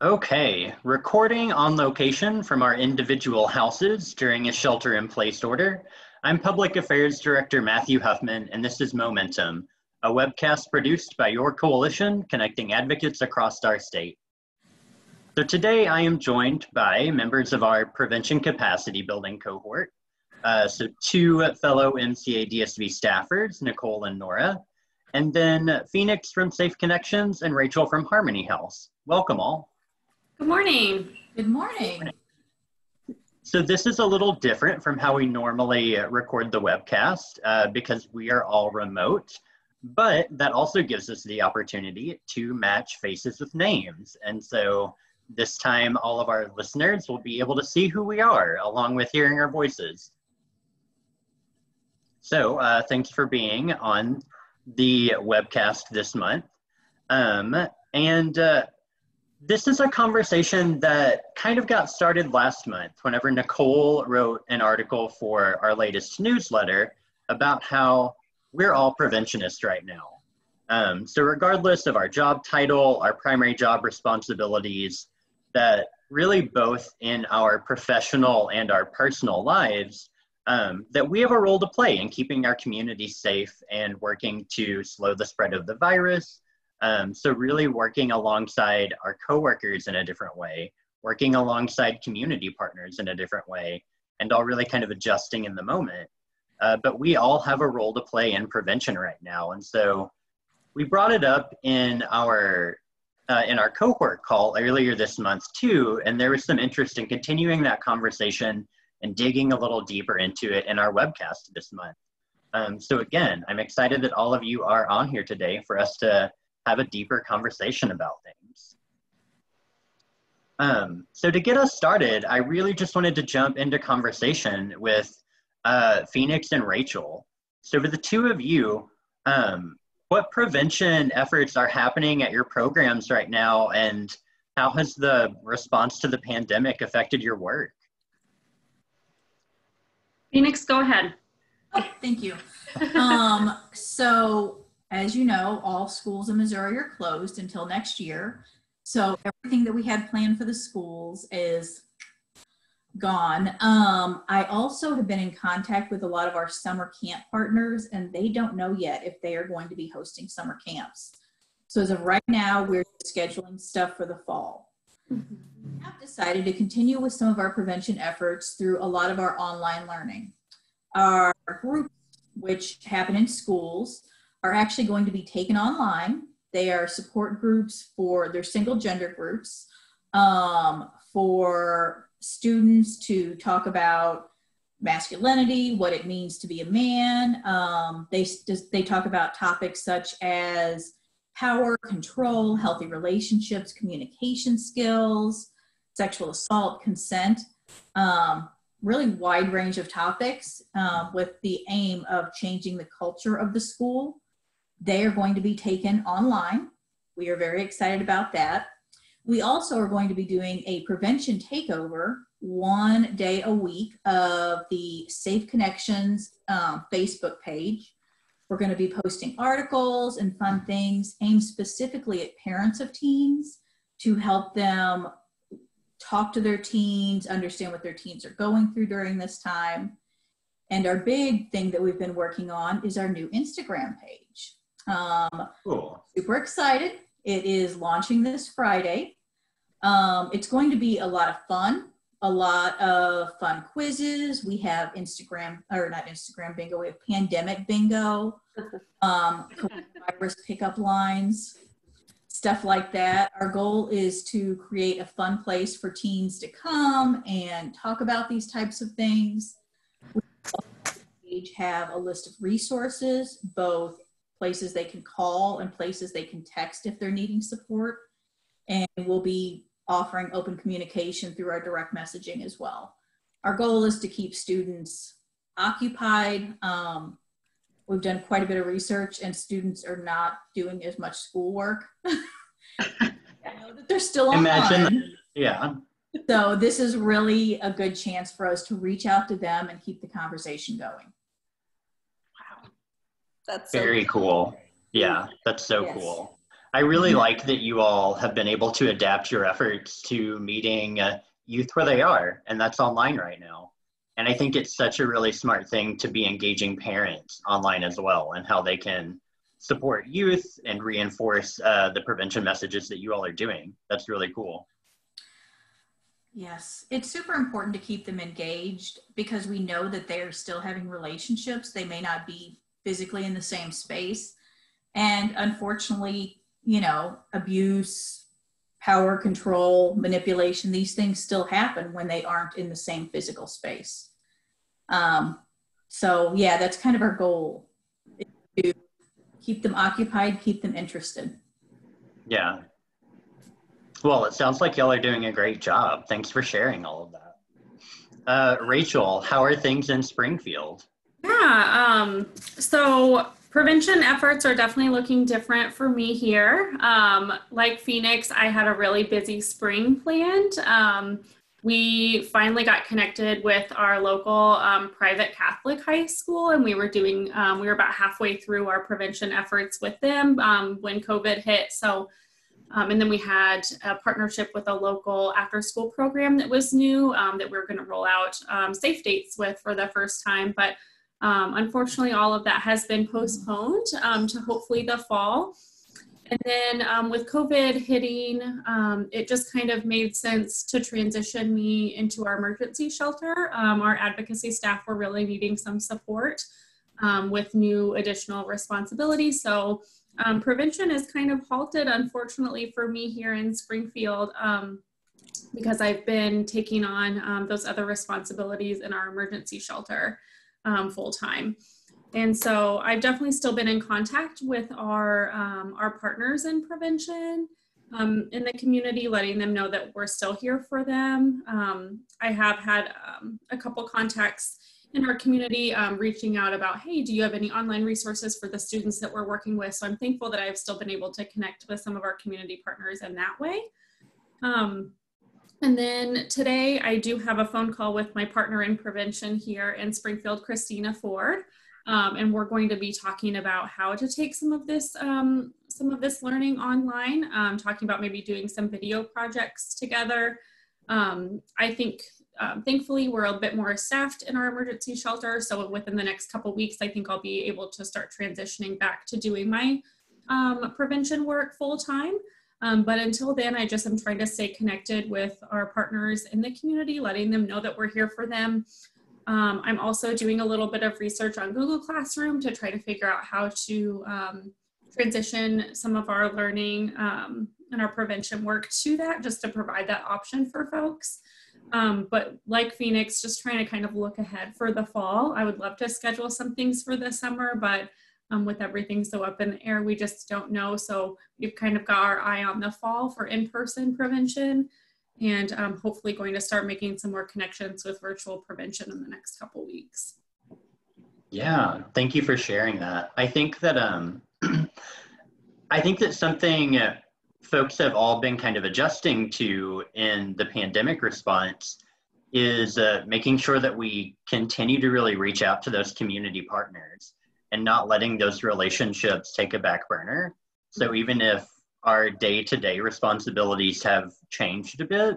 Okay, recording on location from our individual houses during a shelter in place order. I'm Public Affairs Director Matthew Huffman, and this is Momentum, a webcast produced by your coalition connecting advocates across our state. So today I am joined by members of our prevention capacity building cohort. Uh, so two fellow MCADSV staffers, Nicole and Nora, and then Phoenix from Safe Connections and Rachel from Harmony Health. Welcome all. Good morning. Good morning. So this is a little different from how we normally record the webcast uh, because we are all remote, but that also gives us the opportunity to match faces with names. And so this time all of our listeners will be able to see who we are along with hearing our voices. So uh, thanks for being on the webcast this month. Um, and uh, this is a conversation that kind of got started last month whenever Nicole wrote an article for our latest newsletter about how we're all preventionists right now. Um, so regardless of our job title, our primary job responsibilities, that really both in our professional and our personal lives, um, that we have a role to play in keeping our community safe and working to slow the spread of the virus. Um, so really working alongside our coworkers in a different way, working alongside community partners in a different way, and all really kind of adjusting in the moment. Uh, but we all have a role to play in prevention right now. And so we brought it up in our uh, in our cohort call earlier this month too, and there was some interest in continuing that conversation and digging a little deeper into it in our webcast this month. Um, so again, I'm excited that all of you are on here today for us to have a deeper conversation about things. Um, so to get us started, I really just wanted to jump into conversation with uh, Phoenix and Rachel. So for the two of you, um, what prevention efforts are happening at your programs right now and how has the response to the pandemic affected your work? Phoenix, go ahead. Oh, thank you. um, so, as you know, all schools in Missouri are closed until next year. So, everything that we had planned for the schools is gone. Um, I also have been in contact with a lot of our summer camp partners, and they don't know yet if they are going to be hosting summer camps. So, as of right now, we're scheduling stuff for the fall. We have decided to continue with some of our prevention efforts through a lot of our online learning. Our groups, which happen in schools, are actually going to be taken online. They are support groups for their single gender groups um, for students to talk about masculinity, what it means to be a man. Um, they, they talk about topics such as power, control, healthy relationships, communication skills, sexual assault, consent, um, really wide range of topics um, with the aim of changing the culture of the school. They are going to be taken online. We are very excited about that. We also are going to be doing a prevention takeover one day a week of the Safe Connections um, Facebook page. We're going to be posting articles and fun things aimed specifically at parents of teens to help them talk to their teens, understand what their teens are going through during this time. And our big thing that we've been working on is our new Instagram page. Um, cool. Super excited. It is launching this Friday. Um, it's going to be a lot of fun a lot of fun quizzes. We have Instagram, or not Instagram bingo, we have pandemic bingo, um, virus pickup lines, stuff like that. Our goal is to create a fun place for teens to come and talk about these types of things. We have a list of resources, both places they can call and places they can text if they're needing support. And we'll be offering open communication through our direct messaging as well. Our goal is to keep students occupied. Um, we've done quite a bit of research and students are not doing as much schoolwork. I know that they're still online. Imagine, yeah. So this is really a good chance for us to reach out to them and keep the conversation going. Wow. That's so very cool. cool. Yeah, that's so yes. cool. I really Mhm. like that you all have been able to adapt your efforts to meeting uh, youth where they are, and that's online right now. And I think it's such a really smart thing to be engaging parents online as well and how they can support youth and reinforce uh, the prevention messages that you all are doing. That's really cool. Yes, it's super important to keep them engaged because we know that they're still having relationships. They may not be physically in the same space. And unfortunately, you know, abuse, power control, manipulation, these things still happen when they aren't in the same physical space. Um, so, yeah, that's kind of our goal to keep them occupied, keep them interested. Yeah. Well, it sounds like y'all are doing a great job. Thanks for sharing all of that. Uh, Rachel, how are things in Springfield? Yeah, um, so prevention efforts are definitely looking different for me here. Um, like Phoenix, I had a really busy spring planned. Um, we finally got connected with our local um, private Catholic high school, and we were doing, um, we were about halfway through our prevention efforts with them um, when COVID hit. So, um, and then we had a partnership with a local after school program that was new that we are going to roll out safe dates with for the first time. But um, unfortunately, all of that has been postponed um, to hopefully the fall. And then um, with COVID hitting, um, it just kind of made sense to transition me into our emergency shelter. Um, our advocacy staff were really needing some support um, with new additional responsibilities. So prevention is kind of halted, unfortunately, for me here in Springfield because I've been taking on those other responsibilities in our emergency shelter um, full time. And so I've definitely still been in contact with our, um, our partners in prevention um, in the community, letting them know that we're still here for them. Um, I have had um, a couple contacts in our community um, reaching out about, hey, do you have any online resources for the students that we're working with? So I'm thankful that I've still been able to connect with some of our community partners in that way. Um, and then today I do have a phone call with my partner in prevention here in Springfield, Christina Ford. Um, and we're going to be talking about how to take some of this um, some of this learning online, um, talking about maybe doing some video projects together. Um, I think um, thankfully we're a bit more staffed in our emergency shelter, so within the next couple weeks, I think I'll be able to start transitioning back to doing my um, prevention work full time. Um, but until then, I just am trying to stay connected with our partners in the community, letting them know that we're here for them. Um, I'm also doing a little bit of research on Google Classroom to try to figure out how to um, transition some of our learning um, and our prevention work to that, just to provide that option for folks. Um, but like Phoenix, just trying to kind of look ahead for the fall. I would love to schedule some things for the summer, but um, with everything so up in the air, we just don't know. So we've kind of got our eye on the fall for in-person prevention and um, hopefully going to start making some more connections with virtual prevention in the next couple weeks. Yeah, thank you for sharing that. I think that um, I think that something folks have all been kind of adjusting to in the pandemic response is uh, making sure that we continue to really reach out to those community partners and not letting those relationships take a back burner. So even if our day-to-day responsibilities have changed a bit,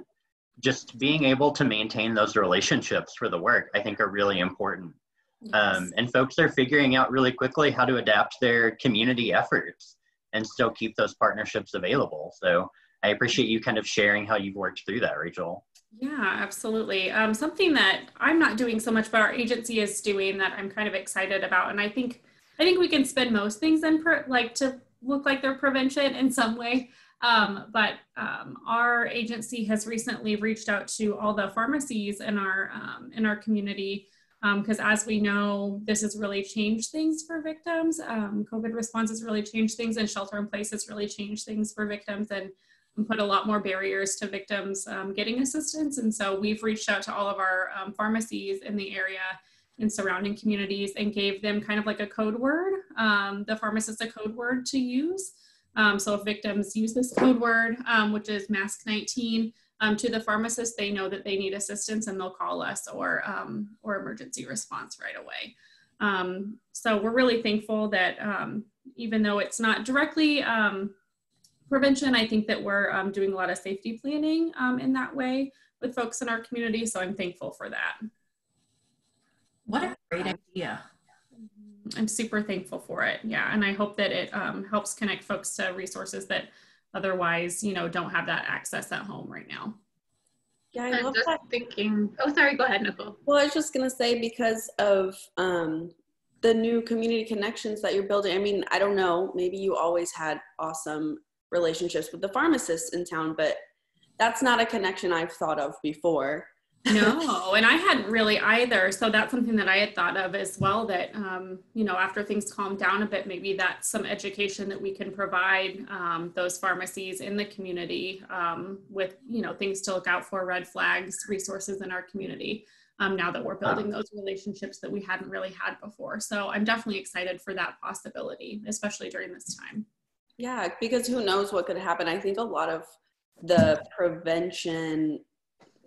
just being able to maintain those relationships for the work, I think are really important. Yes. Um, and folks are figuring out really quickly how to adapt their community efforts and still keep those partnerships available. So I appreciate you kind of sharing how you've worked through that, Rachel. Yeah, absolutely. Um, something that I'm not doing so much, but our agency is doing that I'm kind of excited about, and I think I think we can spend most things in like to look like they're prevention in some way. Um, but um, our agency has recently reached out to all the pharmacies in our um, in our community because as we know, this has really changed things for victims. Um, COVID response has really changed things, and shelter in place has really changed things for victims and put a lot more barriers to victims um, getting assistance. And so we've reached out to all of our um, pharmacies in the area and surrounding communities and gave them kind of like a code word, um, the pharmacist a code word to use. Um, so if victims use this code word, um, which is mask 19, um, to the pharmacist, they know that they need assistance and they'll call us or, or emergency response right away. so we're really thankful that even though it's not directly prevention. I think that we're um, doing a lot of safety planning um, in that way with folks in our community. So I'm thankful for that. What a great idea. I'm super thankful for it. Yeah. And I hope that it um, helps connect folks to resources that otherwise, you know, don't have that access at home right now. Yeah, I I'm love just that. thinking. Oh, sorry. Go ahead, Nicole. Well, I was just gonna say because of um, the new community connections that you're building. I mean, I don't know. Maybe you always had awesome relationships with the pharmacists in town, but that's not a connection I've thought of before. no, and I hadn't really either. So that's something that I had thought of as well. That um, you know, after things calm down a bit, maybe that's some education that we can provide um, those pharmacies in the community um, with you know things to look out for, red flags, resources in our community. Um, now that we're building those relationships that we hadn't really had before, so I'm definitely excited for that possibility, especially during this time. Yeah, because who knows what could happen. I think a lot of the prevention,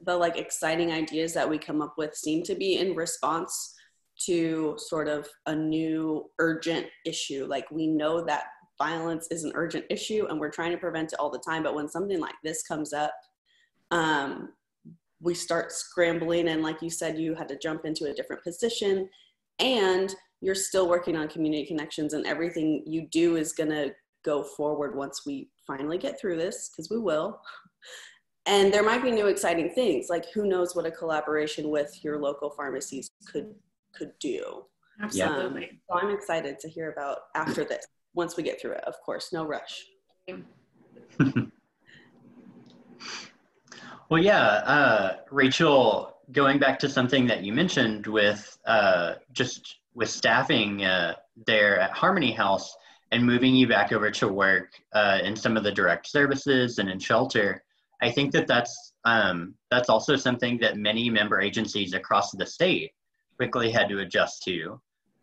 the like exciting ideas that we come up with seem to be in response to sort of a new urgent issue. Like we know that violence is an urgent issue and we're trying to prevent it all the time. But when something like this comes up, um, we start scrambling. And like you said, you had to jump into a different position and you're still working on community connections and everything you do is going to go forward once we finally get through this because we will. And there might be new exciting things like who knows what a collaboration with your local pharmacies could could do. Absolutely. Um, so i'm excited to hear about after this once we get through it of course. No rush. Well, yeah, uh, Rachel, going back to something that you mentioned with uh, just with staffing uh, there at Harmony House and moving you back over to work uh, in some of the direct services and in shelter, I think that that's um, that's also something that many member agencies across the state quickly had to adjust to.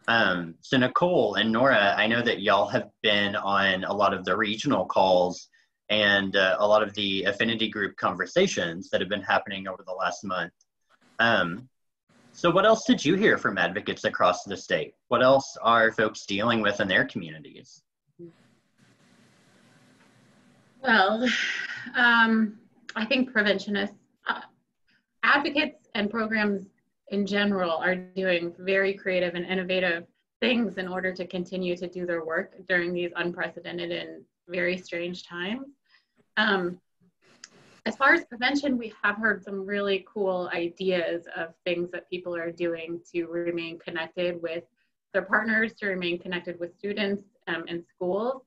Um, so Nicole and Nora, I know that y'all have been on a lot of the regional calls and uh, a lot of the affinity group conversations that have been happening over the last month. Um, so, what else did you hear from advocates across the state? What else are folks dealing with in their communities? Well, um, I think preventionists, uh, advocates, and programs in general are doing very creative and innovative things in order to continue to do their work during these unprecedented and very strange times. Um, as far as prevention, we have heard some really cool ideas of things that people are doing to remain connected with their partners, to remain connected with students um, in schools.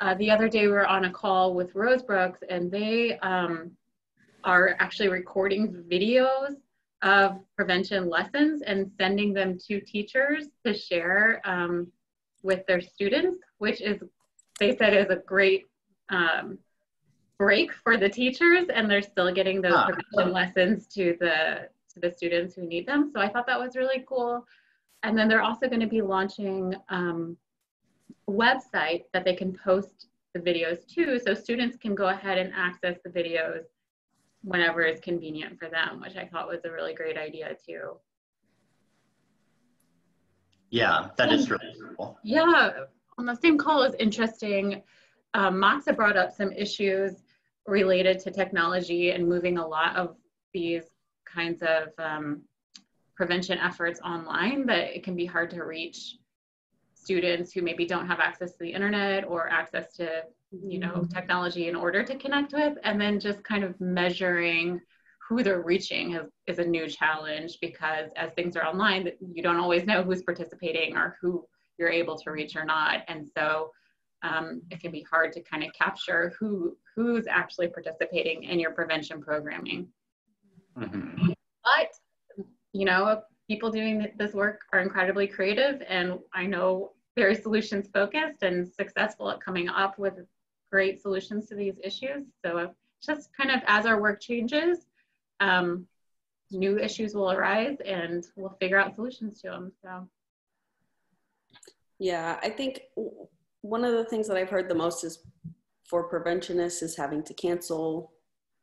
Uh, the other day, we were on a call with Rose Brooks, and they um, are actually recording videos of prevention lessons and sending them to teachers to share um, with their students, which is, they said, is a great um, break for the teachers, and they're still getting those prevention lessons to the to the students who need them. So I thought that was really cool. And then they're also going to be launching um, a website that they can post the videos to, so students can go ahead and access the videos whenever it's convenient for them, which I thought was a really great idea too. Yeah, that is really cool. Yeah, on the same call is interesting. Um, Matza brought up some issues related to technology and moving a lot of these kinds of um, prevention efforts online, but it can be hard to reach students who maybe don't have access to the internet or access to you know technology in order to connect with. And then just kind of measuring who they're reaching is, is a new challenge because as things are online you don't always know who's participating or who you're able to reach or not. And so um, it can be hard to kind of capture who who's actually participating in your prevention programming. Mhm. but you know people doing this work are incredibly creative and i know very solutions focused and successful at coming up with great solutions to these issues. So just kind of as our work changes um, new issues will arise and we'll figure out solutions to them so. Yeah, I think w- one of the things that I've heard the most is for preventionists is having to cancel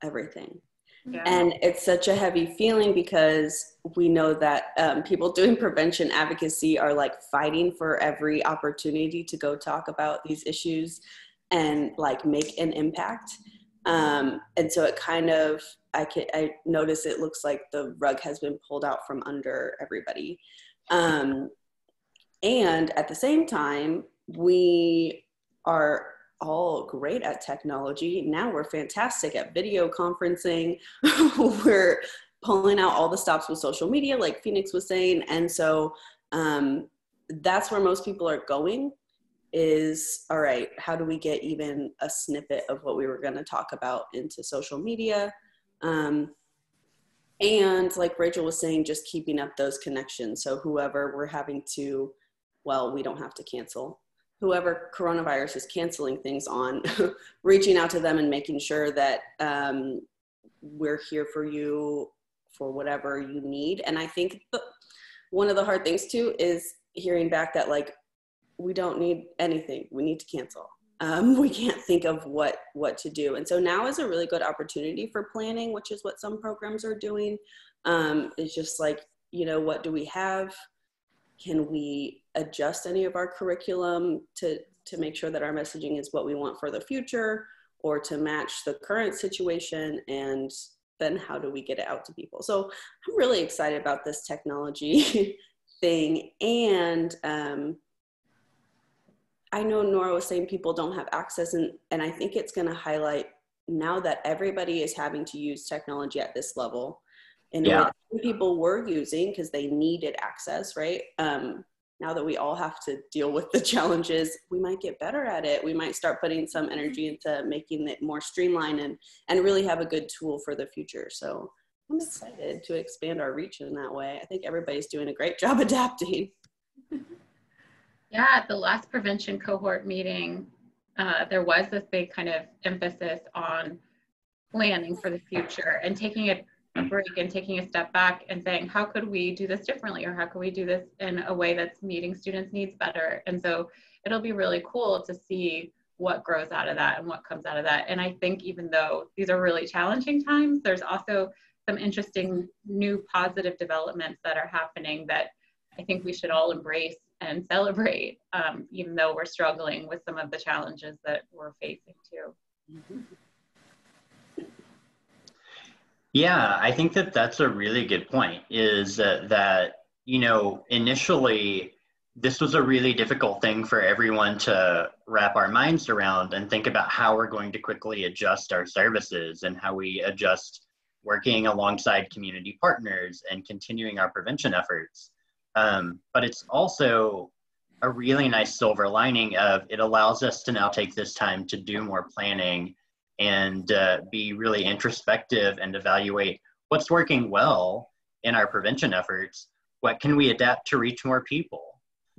everything. yeah And it's such a heavy feeling because we know that um, people doing prevention advocacy are like fighting for every opportunity to go talk about these issues. and like make an impact. Um, and so it kind of, I can, I notice it looks like the rug has been pulled out from under everybody. Um, and at the same time, we are all great at technology. Now we're fantastic at video conferencing. we're pulling out all the stops with social media, like Phoenix was saying. And so um, that's where most people are going is all right, how do we get even a snippet of what we were going to talk about into social media? Um, and like Rachel was saying, just keeping up those connections. So whoever we're having to, well, we don't have to cancel. Whoever coronavirus is canceling things on, reaching out to them and making sure that um, we're here for you for whatever you need. And I think the, one of the hard things too is hearing back that like we don't need anything. We need to cancel. Um, we can't think of what what to do. And so now is a really good opportunity for planning, which is what some programs are doing. Um, it's just like you know what do we have? Can we adjust any of our curriculum to to make sure that our messaging is what we want for the future, or to match the current situation and then how do we get it out to people? So I'm really excited about this technology thing. And um, I know Nora was saying people don't have access, and, and I think it's going to highlight now that everybody is having to use technology at this level and yeah. people were using because they needed access, right? Um, now that we all have to deal with the challenges, we might get better at it. We might start putting some energy into making it more streamlined and, and really have a good tool for the future. So I'm excited to expand our reach in that way. I think everybody's doing a great job adapting. Yeah, at the last prevention cohort meeting, uh, there was this big kind of emphasis on planning for the future and taking it a break and taking a step back and saying, how could we do this differently or how could we do this in a way that's meeting students' needs better? And so it'll be really cool to see what grows out of that and what comes out of that. And I think even though these are really challenging times, there's also some interesting new positive developments that are happening that I think we should all embrace and celebrate, um, even though we're struggling with some of the challenges that we're facing too. Mm-hmm. Yeah, I think that that's a really good point. Is that, that you know initially this was a really difficult thing for everyone to wrap our minds around and think about how we're going to quickly adjust our services and how we adjust working alongside community partners and continuing our prevention efforts. Um, but it's also a really nice silver lining of it allows us to now take this time to do more planning and uh, be really introspective and evaluate what's working well in our prevention efforts. What can we adapt to reach more people?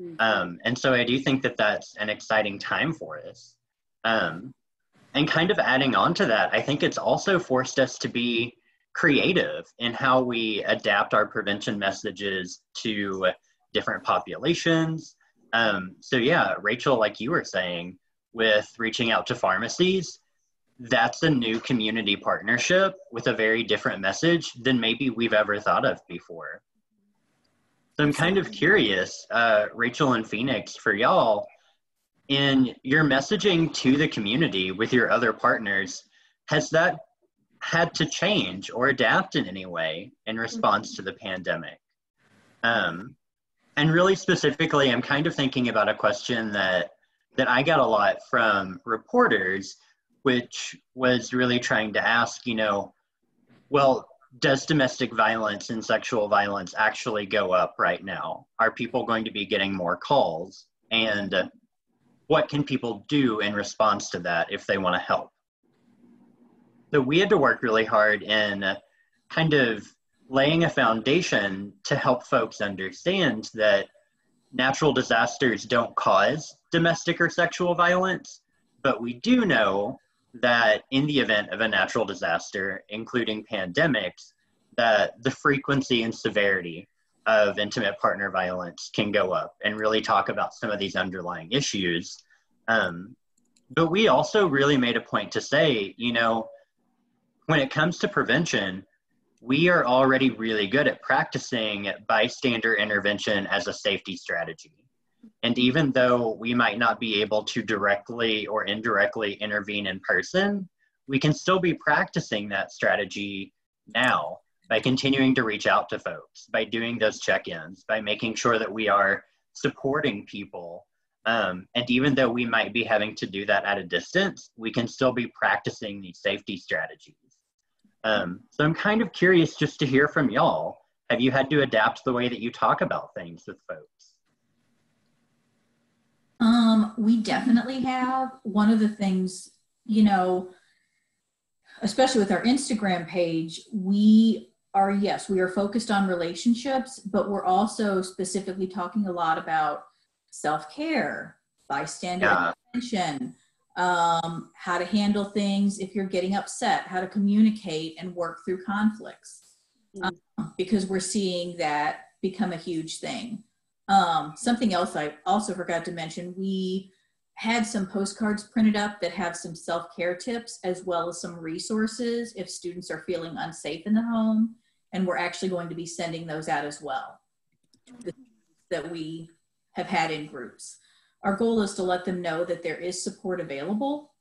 Mm-hmm. um, and so i do think that that's an exciting time for us. Um, and kind of adding on to that i think it's also forced us to be creative in how we adapt our prevention messages to different populations. Um, so yeah rachel like you were saying with reaching out to pharmacies that's a new community partnership with a very different message than maybe we've ever thought of before. So I'm kind of curious, uh, Rachel and Phoenix, for y'all, in your messaging to the community with your other partners, has that had to change or adapt in any way in response to the pandemic? Um, and really specifically, I'm kind of thinking about a question that that I got a lot from reporters which was really trying to ask, you know, well, does domestic violence and sexual violence actually go up right now? Are people going to be getting more calls? And what can people do in response to that if they want to help? So we had to work really hard in kind of laying a foundation to help folks understand that natural disasters don't cause domestic or sexual violence, but we do know that in the event of a natural disaster, including pandemics, that the frequency and severity of intimate partner violence can go up and really talk about some of these underlying issues. Um, but we also really made a point to say, you know, when it comes to prevention, we are already really good at practicing bystander intervention as a safety strategy. And even though we might not be able to directly or indirectly intervene in person, we can still be practicing that strategy now by continuing to reach out to folks, by doing those check ins, by making sure that we are supporting people. Um, and even though we might be having to do that at a distance, we can still be practicing these safety strategies. Um, so I'm kind of curious just to hear from y'all. Have you had to adapt the way that you talk about things with folks? Um, we definitely have. One of the things, you know, especially with our Instagram page, we are, yes, we are focused on relationships, but we're also specifically talking a lot about self care, bystander Yeah. attention, um, how to handle things if you're getting upset, how to communicate and work through conflicts. Um, because we're seeing that become a huge thing. Um, something else I also forgot to mention, we had some postcards printed up that have some self-care tips as well as some resources if students are feeling unsafe in the home. And we're actually going to be sending those out as well that we have had in groups. Our goal is to let them know that there is support available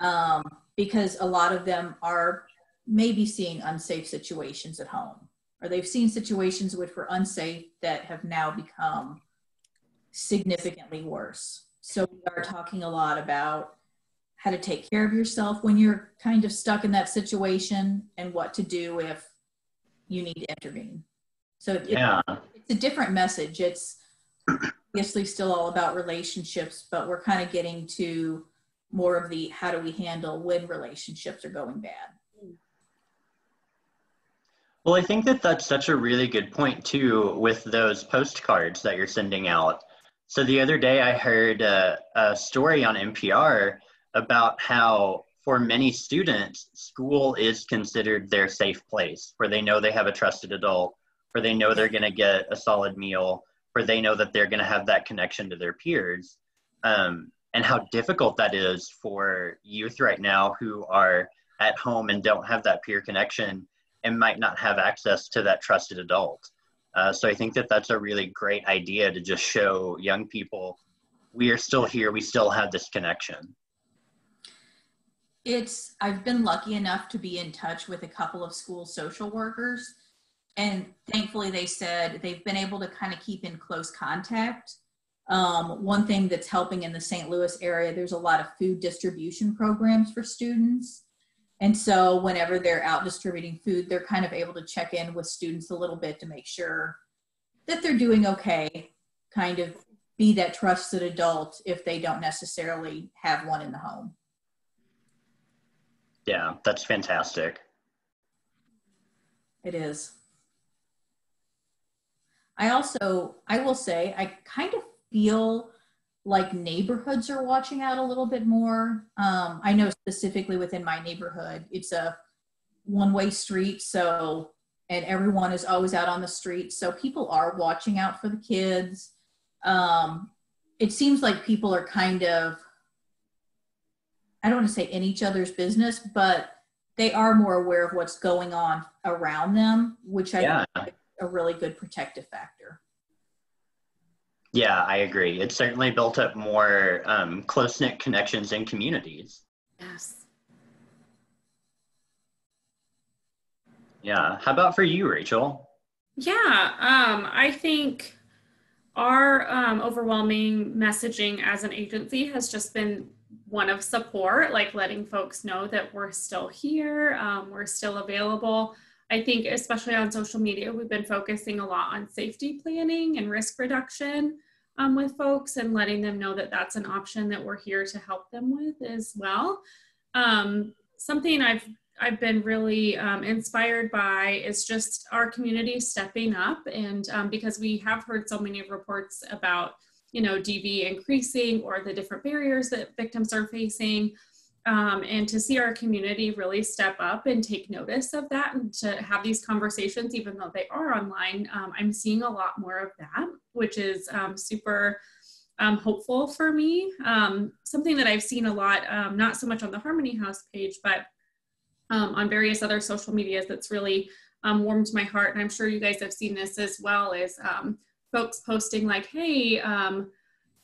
um, because a lot of them are maybe seeing unsafe situations at home or they've seen situations which were unsafe that have now become significantly worse. So we are talking a lot about how to take care of yourself when you're kind of stuck in that situation and what to do if you need to intervene. So it, Yeah. it's a different message. It's obviously still all about relationships, but we're kind of getting to more of the how do we handle when relationships are going bad. Well, I think that that's such a really good point too with those postcards that you're sending out. So the other day I heard a, a story on NPR about how for many students, school is considered their safe place where they know they have a trusted adult, where they know they're going to get a solid meal, where they know that they're going to have that connection to their peers. Um, and how difficult that is for youth right now who are at home and don't have that peer connection and might not have access to that trusted adult. Uh, so I think that that's a really great idea to just show young people we are still here, we still have this connection. It's, I've been lucky enough to be in touch with a couple of school social workers. And thankfully, they said they've been able to kind of keep in close contact. Um, one thing that's helping in the St. Louis area, there's a lot of food distribution programs for students. And so whenever they're out distributing food, they're kind of able to check in with students a little bit to make sure that they're doing okay, kind of be that trusted adult if they don't necessarily have one in the home. Yeah, that's fantastic. It is. I also, I will say, I kind of feel like neighborhoods are watching out a little bit more. Um, I know specifically within my neighborhood, it's a one way street. So, and everyone is always out on the street. So people are watching out for the kids. Um, it seems like people are kind of, I don't want to say in each other's business, but they are more aware of what's going on around them, which I Yeah. think is a really good protective factor. Yeah, I agree. It's certainly built up more um, close knit connections and communities. Yes. Yeah. How about for you, Rachel? Yeah, um, I think our um, overwhelming messaging as an agency has just been one of support, like letting folks know that we're still here, um, we're still available. I think, especially on social media, we've been focusing a lot on safety planning and risk reduction um, with folks and letting them know that that's an option that we're here to help them with as well. Um, something I've I've been really um, inspired by is just our community stepping up, and um, because we have heard so many reports about you know DV increasing or the different barriers that victims are facing, um, and to see our community really step up and take notice of that, and to have these conversations, even though they are online, um, I'm seeing a lot more of that, which is um, super. Um, hopeful for me. Um, something that I've seen a lot, um, not so much on the Harmony House page, but on various other social medias that's really warmed my heart. And I'm sure you guys have seen this as well is folks posting like, "Hey, um,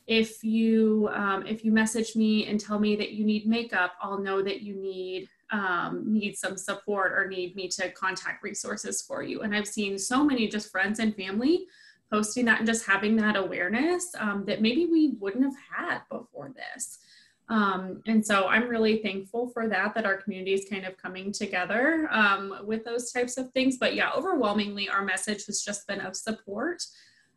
if you um, if you message me and tell me that you need makeup, I'll know that you need um, need some support or need me to contact resources for you." And I've seen so many just friends and family posting that and just having that awareness um, that maybe we wouldn't have had before this. Um, and so I'm really thankful for that, that our community is kind of coming together um, with those types of things. But yeah, overwhelmingly, our message has just been of support.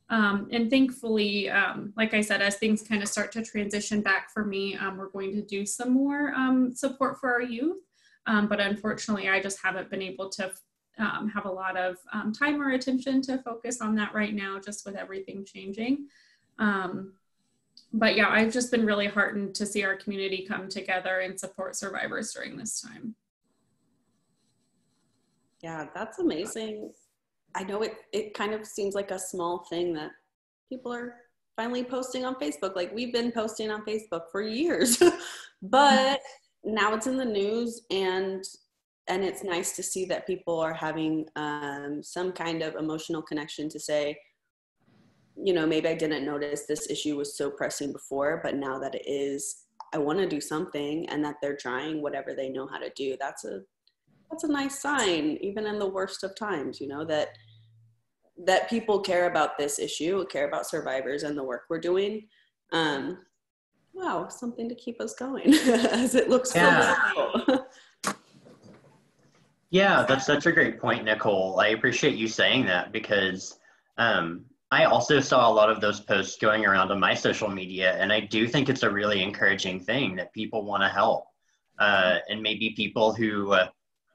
Um, and thankfully, um, like I said, as things kind of start to transition back for me, um, we're going to do some more um, support for our youth. but unfortunately, I just haven't been able to have a lot of time or attention to focus on that right now, just with everything changing. Um, but yeah, I've just been really heartened to see our community come together and support survivors during this time. Yeah, that's amazing. I know it, it kind of seems like a small thing that people are finally posting on Facebook. Like we've been posting on Facebook for years, but now it's in the news and and it's nice to see that people are having um, some kind of emotional connection to say, you know, maybe I didn't notice this issue was so pressing before, but now that it is, I want to do something and that they're trying whatever they know how to do. That's a that's a nice sign even in the worst of times, you know, that that people care about this issue, care about survivors and the work we're doing. Um wow, something to keep us going as it looks yeah. Yeah, that's such a great point, Nicole. I appreciate you saying that because um, I also saw a lot of those posts going around on my social media, and I do think it's a really encouraging thing that people want to help. Uh, and maybe people who uh,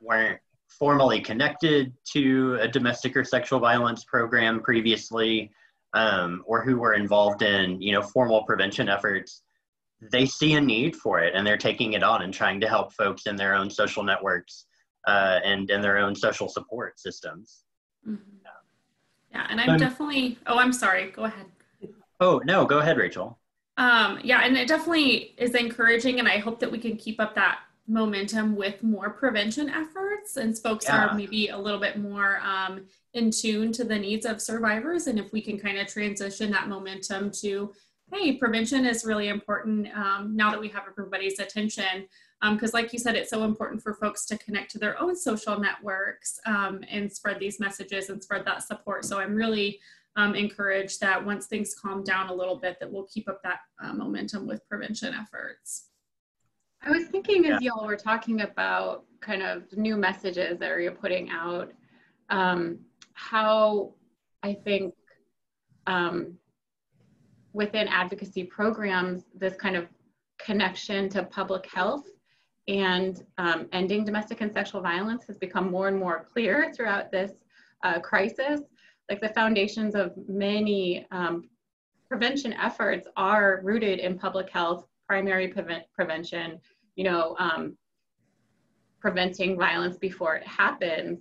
weren't formally connected to a domestic or sexual violence program previously, um, or who were involved in you know formal prevention efforts, they see a need for it, and they're taking it on and trying to help folks in their own social networks uh, and in their own social support systems. Mm-hmm. Yeah, and I'm um, definitely. Oh, I'm sorry. Go ahead. Oh no, go ahead, Rachel. Um, yeah, and it definitely is encouraging, and I hope that we can keep up that momentum with more prevention efforts, and folks yeah. are maybe a little bit more um, in tune to the needs of survivors, and if we can kind of transition that momentum to, hey, prevention is really important um, now that we have everybody's attention because um, like you said it's so important for folks to connect to their own social networks um, and spread these messages and spread that support. So i'm really um, encouraged that once things calm down a little bit that we'll keep up that uh, momentum with prevention efforts i was thinking as y'all were talking about kind of new messages that you're putting out um, how i think um, within advocacy programs this kind of connection to public health and um, ending domestic and sexual violence has become more and more clear throughout this uh, crisis. Like the foundations of many um, prevention efforts are rooted in public health, primary prevent prevention, you know, um, preventing violence before it happens.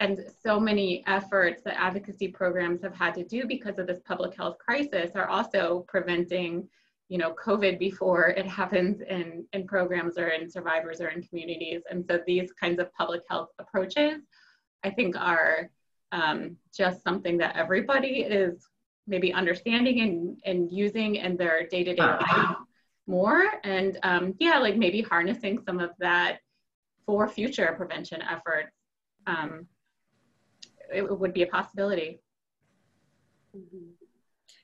And so many efforts that advocacy programs have had to do because of this public health crisis are also preventing you know covid before it happens in in programs or in survivors or in communities. And so these kinds of public health approaches i think are um, just something that everybody is maybe understanding and, and using in their day-to-day life more and um, yeah like maybe harnessing some of that for future prevention efforts um, it, it would be a possibility mm-hmm.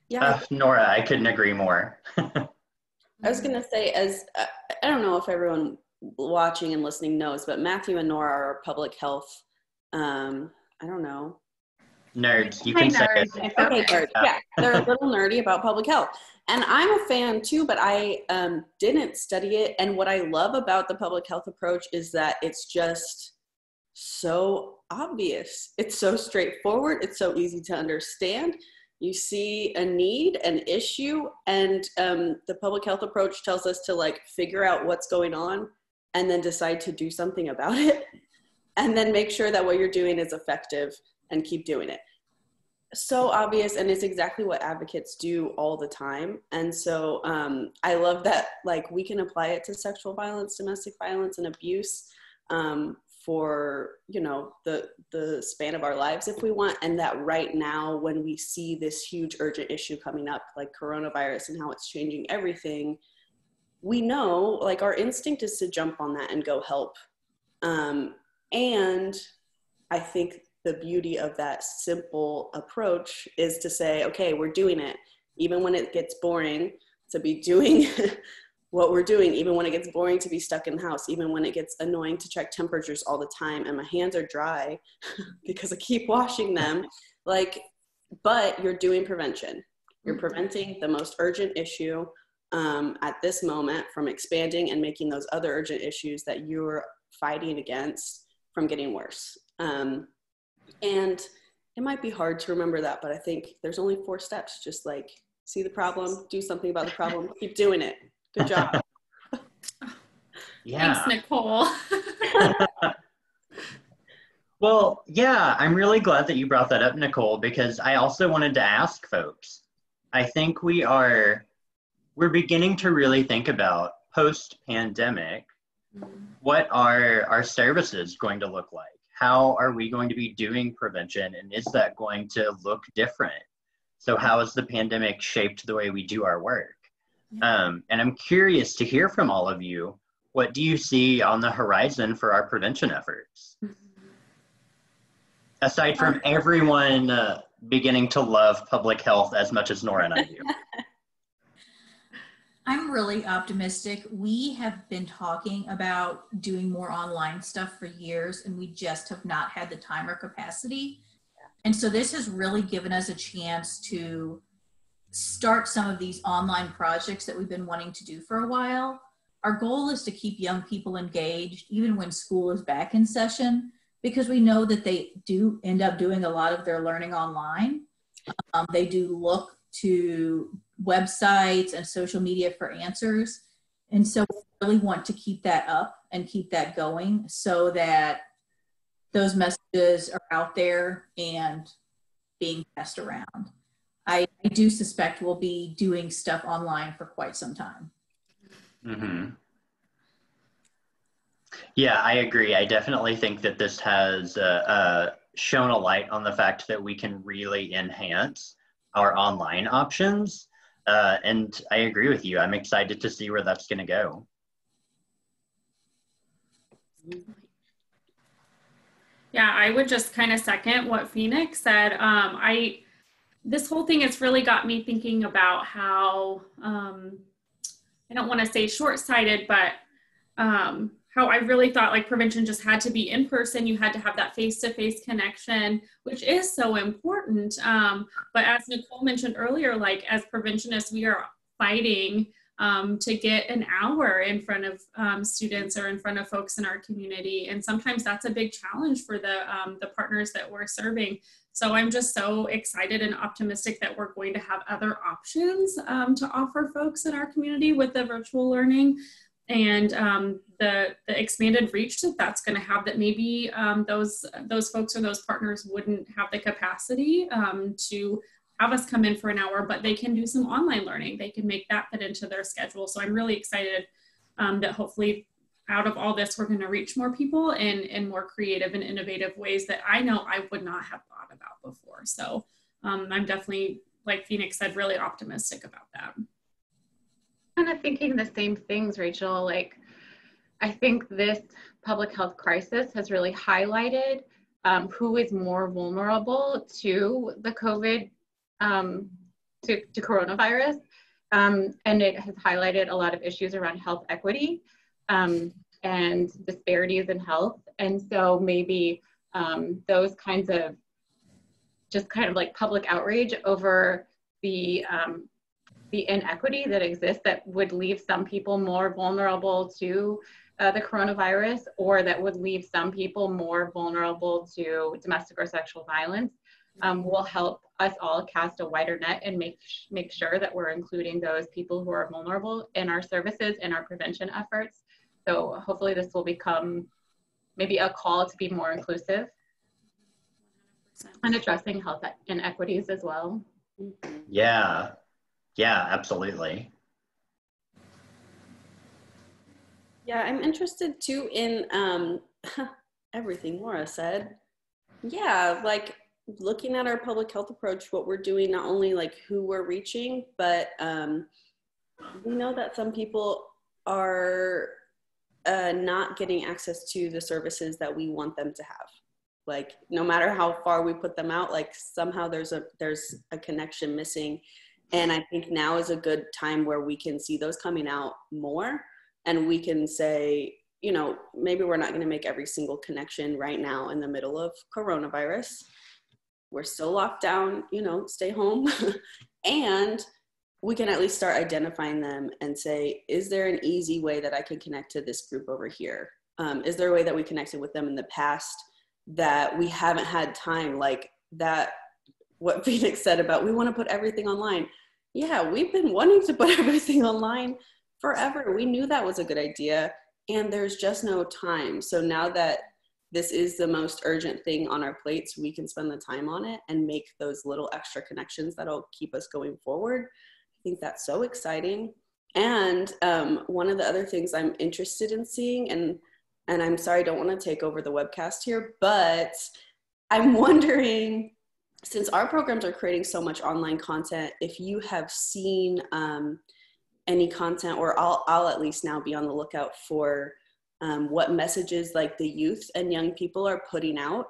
Yeah. Uh, Nora, I couldn't agree more. I was going to say, as uh, I don't know if everyone watching and listening knows, but Matthew and Nora are public health. Um, I don't know. Nerds, you can nerds. say it. Okay, nerds. Yeah, they're a little nerdy about public health. And I'm a fan too, but I um, didn't study it. And what I love about the public health approach is that it's just so obvious. It's so straightforward. It's so easy to understand you see a need an issue and um, the public health approach tells us to like figure out what's going on and then decide to do something about it and then make sure that what you're doing is effective and keep doing it so obvious and it's exactly what advocates do all the time. And so um, i love that like we can apply it to sexual violence domestic violence and abuse um, for you know the the span of our lives if we want and that right now when we see this huge urgent issue coming up like coronavirus and how it's changing everything we know like our instinct is to jump on that and go help. Um, and i think the beauty of that simple approach is to say okay we're doing it even when it gets boring to be doing what we're doing, even when it gets boring to be stuck in the house, even when it gets annoying to check temperatures all the time and my hands are dry because I keep washing them. Like, but you're doing prevention. You're mm-hmm. preventing the most urgent issue um, at this moment from expanding and making those other urgent issues that you're fighting against from getting worse. Um, and it might be hard to remember that, but I think there's only four steps. Just like see the problem, do something about the problem, keep doing it. Good job. yeah. Thanks, Nicole. well, yeah, I'm really glad that you brought that up, Nicole, because I also wanted to ask folks. I think we are we're beginning to really think about post pandemic mm-hmm. what are our services going to look like? How are we going to be doing prevention and is that going to look different? So how has the pandemic shaped the way we do our work? Um, and I'm curious to hear from all of you. What do you see on the horizon for our prevention efforts? Aside from everyone uh, beginning to love public health as much as Nora and I do. I'm really optimistic. We have been talking about doing more online stuff for years, and we just have not had the time or capacity. And so this has really given us a chance to start some of these online projects that we've been wanting to do for a while. Our goal is to keep young people engaged even when school is back in session because we know that they do end up doing a lot of their learning online. Um, they do look to websites and social media for answers. And so we really want to keep that up and keep that going so that those messages are out there and being passed around. I, I do suspect we'll be doing stuff online for quite some time. Mm-hmm. Yeah, I agree. I definitely think that this has uh, uh, shown a light on the fact that we can really enhance our online options. Uh, and I agree with you. I'm excited to see where that's going to go. Yeah, I would just kind of second what Phoenix said. Um, I this whole thing has really got me thinking about how um, I don't want to say short sighted, but um, how I really thought like prevention just had to be in person. You had to have that face to face connection, which is so important. Um, but as Nicole mentioned earlier, like as preventionists, we are fighting um, to get an hour in front of um, students or in front of folks in our community. And sometimes that's a big challenge for the, um, the partners that we're serving. So I'm just so excited and optimistic that we're going to have other options um, to offer folks in our community with the virtual learning and um, the, the expanded reach that that's going to have that maybe um, those, those folks or those partners wouldn't have the capacity um, to have us come in for an hour, but they can do some online learning. They can make that fit into their schedule. So I'm really excited um, that hopefully out of all this, we're going to reach more people in, in more creative and innovative ways that I know I would not have thought about before. So um, I'm definitely, like Phoenix said, really optimistic about that. Kind of thinking the same things, Rachel. Like, I think this public health crisis has really highlighted um, who is more vulnerable to the COVID, um, to, to coronavirus. Um, and it has highlighted a lot of issues around health equity um, and disparities in health. And so maybe um, those kinds of just kind of like public outrage over the um, the inequity that exists that would leave some people more vulnerable to uh, the coronavirus or that would leave some people more vulnerable to domestic or sexual violence um, will help us all cast a wider net and make make sure that we're including those people who are vulnerable in our services and our prevention efforts so hopefully this will become maybe a call to be more inclusive and addressing health inequities as well. Yeah, yeah, absolutely. Yeah, I'm interested too in um, everything Laura said. Yeah, like looking at our public health approach, what we're doing, not only like who we're reaching, but um, we know that some people are uh, not getting access to the services that we want them to have. Like no matter how far we put them out, like somehow there's a there's a connection missing, and I think now is a good time where we can see those coming out more, and we can say, you know, maybe we're not going to make every single connection right now in the middle of coronavirus. We're still locked down, you know, stay home, and we can at least start identifying them and say, is there an easy way that I can connect to this group over here? Um, is there a way that we connected with them in the past that we haven't had time? Like that, what Phoenix said about we want to put everything online. Yeah, we've been wanting to put everything online forever. We knew that was a good idea, and there's just no time. So now that this is the most urgent thing on our plates, we can spend the time on it and make those little extra connections that'll keep us going forward I think that's so exciting. And um, one of the other things I'm interested in seeing, and and I'm sorry, I don't want to take over the webcast here, but I'm wondering, since our programs are creating so much online content, if you have seen um, any content, or I'll I'll at least now be on the lookout for um, what messages like the youth and young people are putting out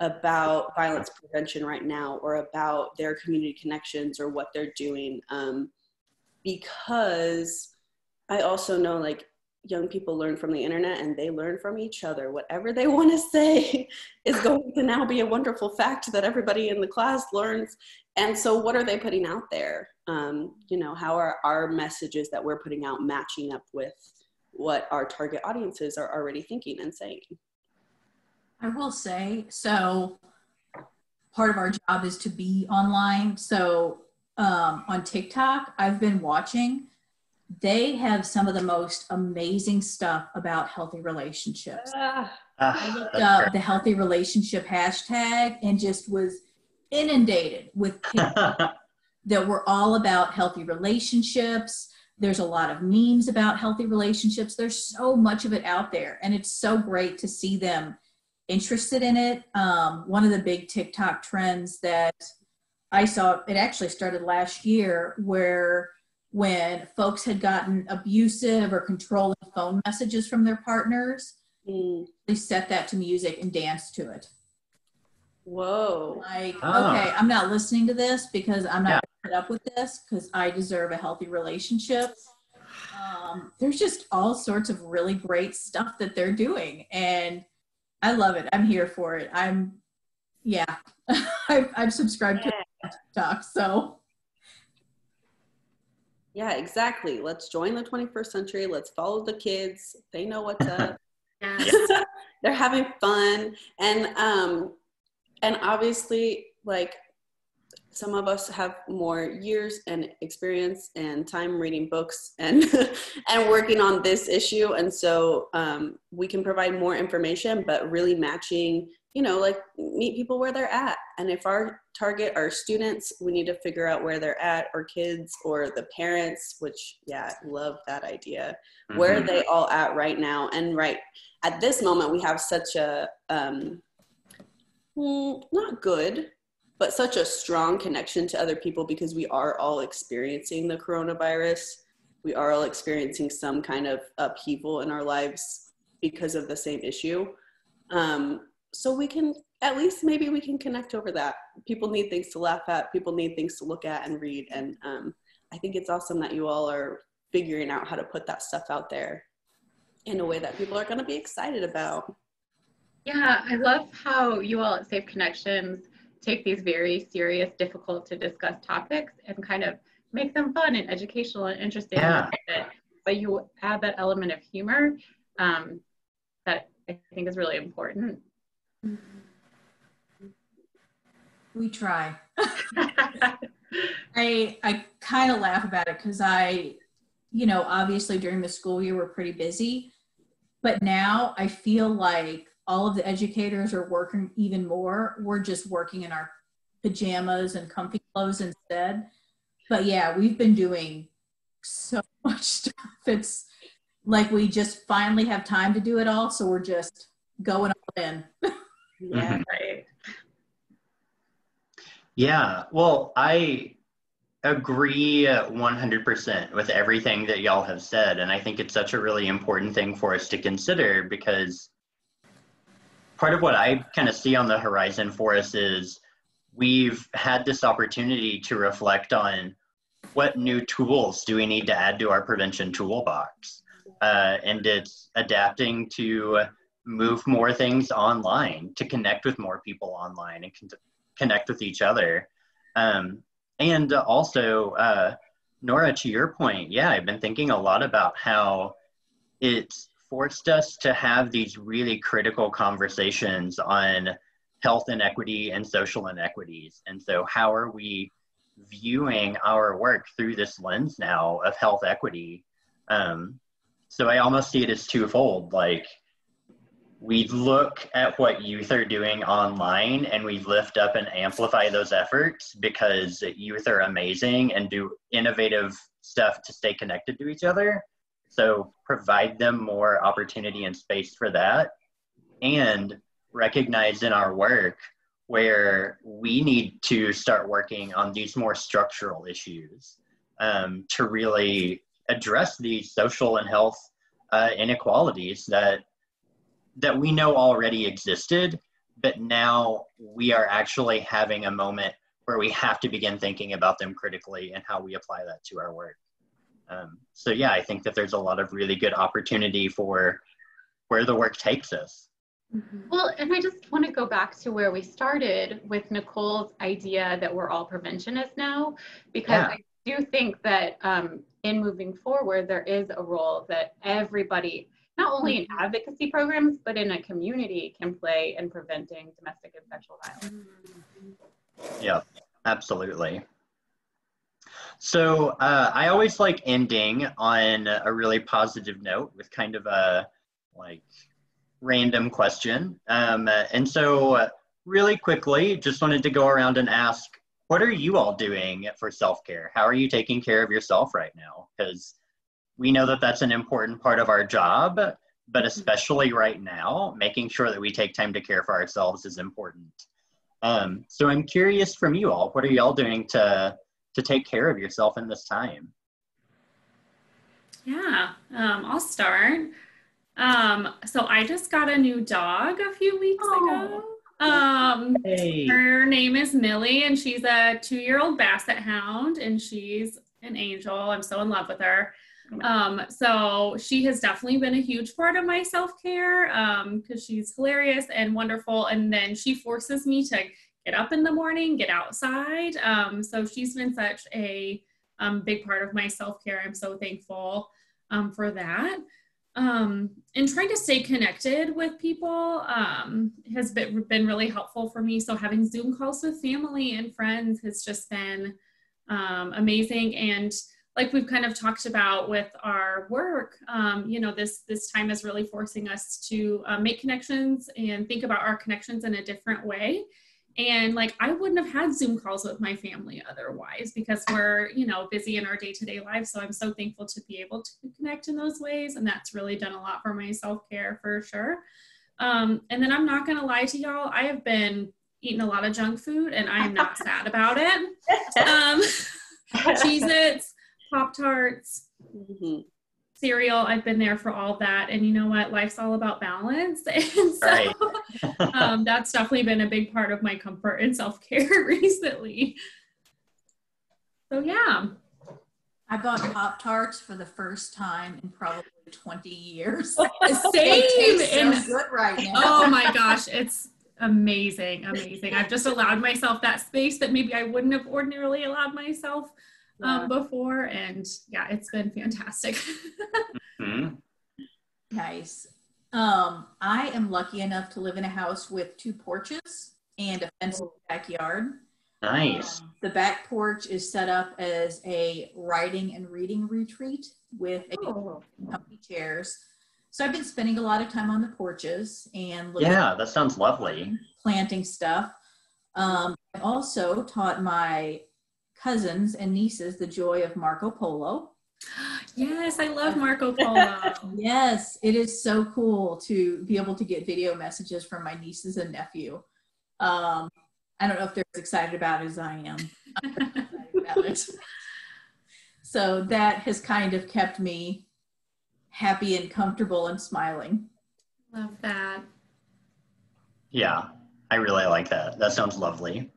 about violence prevention right now or about their community connections or what they're doing um, because i also know like young people learn from the internet and they learn from each other. Whatever they want to say is going to now be a wonderful fact that everybody in the class learns. And so what are they putting out there um, you know how are our messages that we're putting out matching up with what our target audiences are already thinking and saying I will say, so part of our job is to be online. So um, on TikTok, I've been watching. They have some of the most amazing stuff about healthy relationships. Uh, I looked up the healthy relationship hashtag and just was inundated with that were all about healthy relationships. There's a lot of memes about healthy relationships. There's so much of it out there, and it's so great to see them interested in it. Um, one of the big TikTok trends that I saw, it actually started last year, where when folks had gotten abusive or controlling phone messages from their partners, mm. they set that to music and danced to it. Whoa. Like, oh. okay, I'm not listening to this because I'm not yeah. put up with this because I deserve a healthy relationship. Um, there's just all sorts of really great stuff that they're doing. And I love it. I'm here for it. I'm, yeah, I've, I've subscribed yeah. to TikTok. So, yeah, exactly. Let's join the 21st century. Let's follow the kids. They know what's up. They're having fun. And, um, and obviously, like some of us have more years and experience and time reading books and and working on this issue. And so um, we can provide more information but really matching you know like meet people where they're at. And if our target are students we need to figure out where they're at or kids or the parents which yeah love that idea. Mm-hmm. where are they all at right now. And right at this moment we have such a um, mm, not good but such a strong connection to other people because we are all experiencing the coronavirus. We are all experiencing some kind of upheaval in our lives because of the same issue. Um, so we can at least maybe we can connect over that. People need things to laugh at. People need things to look at and read. And um, I think it's awesome that you all are figuring out how to put that stuff out there in a way that people are going to be excited about. Yeah, I love how you all at Safe Connections take these very serious, difficult to discuss topics and kind of make them fun and educational and interesting. Yeah. But you add that element of humor um, that I think is really important. We try. I I kind of laugh about it because I, you know, obviously during the school year we're pretty busy, but now I feel like all of the educators are working even more. We're just working in our pajamas and comfy clothes instead. But yeah, we've been doing so much stuff. It's like we just finally have time to do it all. So we're just going all in. Yeah. Mm-hmm. Right. Yeah, well, I agree 100% with everything that y'all have said. And I think it's such a really important thing for us to consider because part of what I kind of see on the horizon for us is we've had this opportunity to reflect on what new tools do we need to add to our prevention toolbox. Uh, and it's adapting to move more things online, to connect with more people online and con- connect with each other. Um, and also, uh, Nora, to your point, yeah, I've been thinking a lot about how it's forced us to have these really critical conversations on health inequity and social inequities. And so, how are we viewing our work through this lens now of health equity? Um, so, I almost see it as twofold. Like, we look at what youth are doing online and we lift up and amplify those efforts because youth are amazing and do innovative stuff to stay connected to each other. So provide them more opportunity and space for that and recognize in our work where we need to start working on these more structural issues um, to really address these social and health uh, inequalities that that we know already existed, but now we are actually having a moment where we have to begin thinking about them critically and how we apply that to our work. Um, so yeah, I think that there's a lot of really good opportunity for where the work takes us. Mm-hmm. Well, and I just want to go back to where we started with Nicole's idea that we're all preventionists now, because yeah. I do think that um, in moving forward, there is a role that everybody not only in mm-hmm. advocacy programs, but in a community can play in preventing domestic and sexual violence. Yeah, absolutely. So uh, I always like ending on a really positive note with kind of a like random question. Um, and so really quickly, just wanted to go around and ask, what are you all doing for self-care? How are you taking care of yourself right now? Because we know that that's an important part of our job, but mm-hmm. especially right now, making sure that we take time to care for ourselves is important. Um, so I'm curious from you all, what are y'all doing to to take care of yourself in this time? Yeah, um, I'll start. Um, so I just got a new dog a few weeks ago. Um, hey. Her name is Millie, and she's a two-year-old Basset Hound, and she's an angel. I'm so in love with her. Um, so she has definitely been a huge part of my self-care because um, she's hilarious and wonderful. And then she forces me to get up in the morning, get outside. Um, so she's been such a um, big part of my self-care. I'm so thankful um, for that. Um, and trying to stay connected with people has been, been really helpful for me. So having Zoom calls with family and friends has just been amazing. And like we've kind of talked about with our work, um, you know, this this time is really forcing us to uh, make connections and think about our connections in a different way. And like I wouldn't have had Zoom calls with my family otherwise because we're, you know, busy in our day-to-day lives. So I'm so thankful to be able to connect in those ways. And that's really done a lot for my self-care for sure. Um, and then I'm not gonna lie to y'all, I have been eating a lot of junk food and I am not sad about it. Um, Cheez-Its, Pop Tarts, mm-hmm. Cereal. I've been there for all that. And you know what? Life's all about balance. And so right. um, that's definitely been a big part of my comfort and self care recently. So, yeah. I bought Pop Tarts for the first time in probably 20 years. Same. so good right now. Oh my gosh. It's amazing. Amazing. I've just allowed myself that space that maybe I wouldn't have ordinarily allowed myself um, before, and yeah, it's been fantastic. mm-hmm. Nice. Um, I am lucky enough to live in a house with two porches and a fenced oh. backyard. Nice. Um, the back porch is set up as a writing and reading retreat with oh. company chairs. So I've been spending a lot of time on the porches and yeah, that sounds lovely. Planting stuff. Um, I've also taught my cousins and nieces the joy of Marco Polo. Yes, I love Marco Polo. Yes, it is so cool to be able to get video messages from my nieces and nephew. Um, I don't know if they're as excited about it as I am. About it. So that has kind of kept me happy and comfortable and smiling. love that. Yeah, I really like that. That sounds lovely.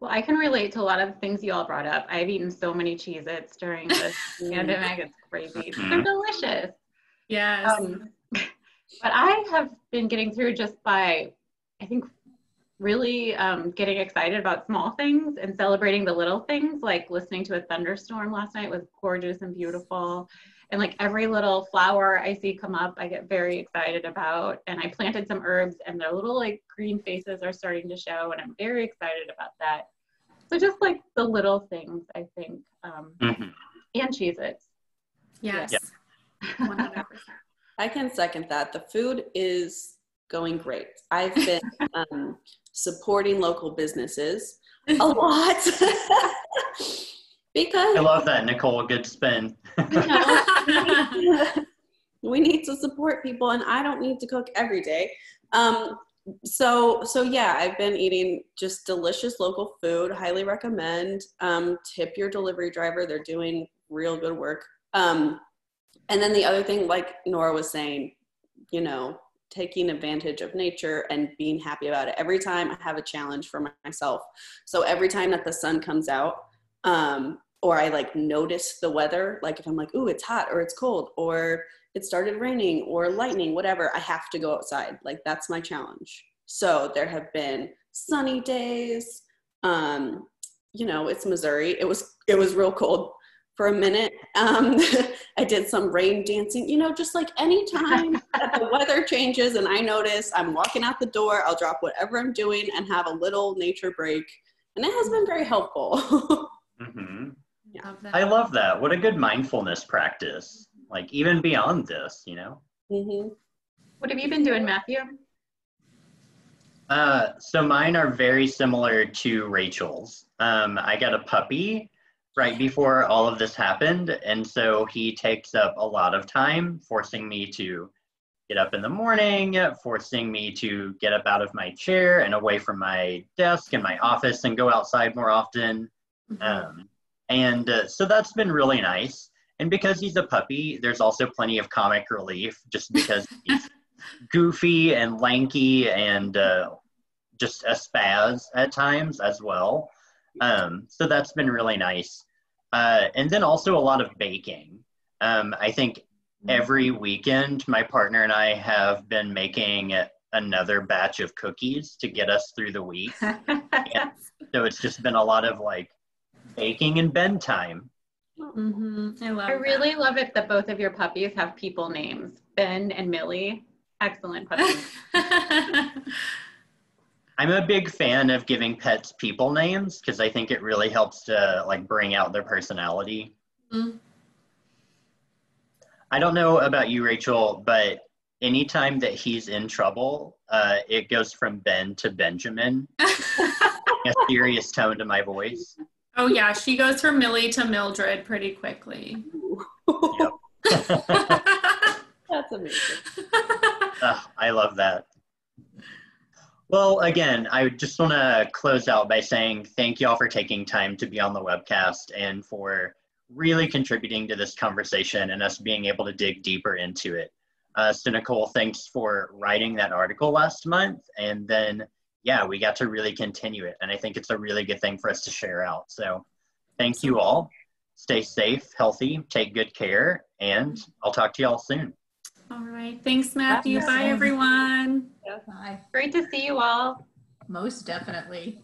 Well, I can relate to a lot of things you all brought up. I've eaten so many Cheez Its during this pandemic. It's crazy. They're delicious. Yes. Um, but I have been getting through just by, I think, really um, getting excited about small things and celebrating the little things, like listening to a thunderstorm last night was gorgeous and beautiful. And like every little flower I see come up, I get very excited about. And I planted some herbs, and their little like green faces are starting to show, and I'm very excited about that. So just like the little things, I think, um, Mhm. and Cheez-Its. yes. 100%. I can second that. The food is going great. I've been um, supporting local businesses a lot because I love that, Nicole. Good spin. we need to support people and i don't need to cook every day. Um, so so yeah i've been eating just delicious local food. Highly recommend. Um, tip your delivery driver. They're doing real good work. Um, and then the other thing like nora was saying you know taking advantage of nature and being happy about it. Every time i have a challenge for myself. So every time that the sun comes out um, or I like notice the weather, like if I'm like, ooh, it's hot or it's cold or it started raining or lightning, whatever, I have to go outside. Like that's my challenge. So there have been sunny days. Um, you know, it's Missouri. It was it was real cold for a minute. Um, I did some rain dancing. You know, just like anytime that the weather changes and I notice I'm walking out the door, I'll drop whatever I'm doing and have a little nature break, and it has been very helpful. hmm Love. I love that. What a good mindfulness practice. Like even beyond this, you know. hmm What have you been doing, Matthew? Uh, so mine are very similar to Rachel's. Um, I got a puppy right before all of this happened, and so he takes up a lot of time, forcing me to get up in the morning, forcing me to get up out of my chair and away from my desk and my office and go outside more often. Mhm. Um, and uh, so that's been really nice. And because he's a puppy, there's also plenty of comic relief just because he's goofy and lanky and uh, just a spaz at times as well. Um, so that's been really nice. Uh, and then also a lot of baking. Um, I think every weekend, my partner and I have been making another batch of cookies to get us through the week. So it's just been a lot of like baking and bed time. Mhm. I love I that. really love it that both of your puppies have people names, Ben and Millie. Excellent puppies. I'm a big fan of giving pets people names because I think it really helps to like bring out their personality. Mm. I don't know about you, Rachel, but anytime that he's in trouble, uh, it goes from Ben to Benjamin. a serious tone to my voice. Oh yeah, she goes from Millie to Mildred pretty quickly. That's amazing. Ugh, I love that. Well, again, I just want to close out by saying thank you all for taking time to be on the webcast and for really contributing to this conversation and us being able to dig deeper into it. Uh, so, Nicole, thanks for writing that article last month. And then, yeah, we got to really continue it. And I think it's a really good thing for us to share out. So, thank you all. Stay safe, healthy, take good care, and I'll talk to you all soon. All right. Thanks, Matthew. Bye. Bye, everyone. Bye. Great to see you all. Most definitely.